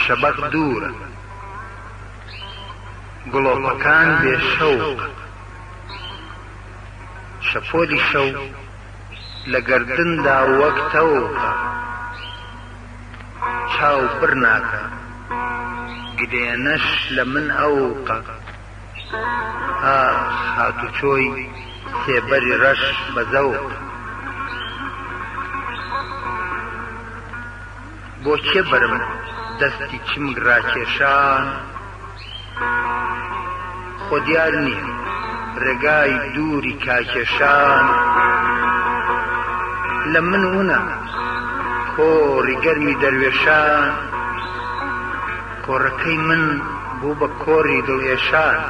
شەبەق دوورە، گڵۆپەکان بێ شەوق، شەپۆلی شەو لە گەردندا وەک تەوقە، چاو بڕ ناکا، گرێنەش لە من ئەوقە. ئاخ هاتوچۆی سێبەری ڕەش بە زەوق. بۆ کێ بەرم دەستی چمک ڕاکێشان؟ خۆ دیار نییە ڕێگای دووری کاکێشان. لە من ونە کۆڕی گەرمی دەروێشان. کۆڕەکەی من بوو بە کۆڕی دڵئێشان.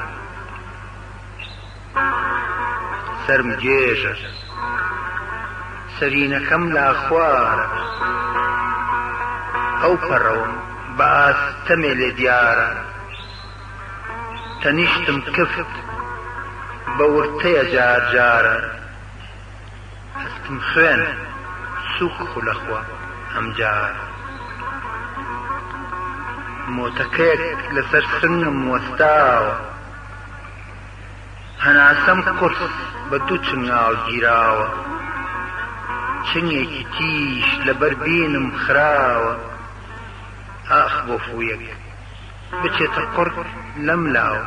سەرم گێژە، سەرینەکەم لاخوارە. ئەو پەڕەوم بە ئاستەمێ لێ دیارە. تەنیشتم کفت بە ورتەیە جارجارە. ئەستم خوێن سووک خولە خوا ئەمجار مۆتەکەیەک لەسەر سنگم وەستاوە هەناسەم قورس بە دوو چنگاڵ گیراوە چنگێکی تیژ لەبەر بینم خراوە ئاخ بۆ فوویەک بچێتە قڕ لەم لاوە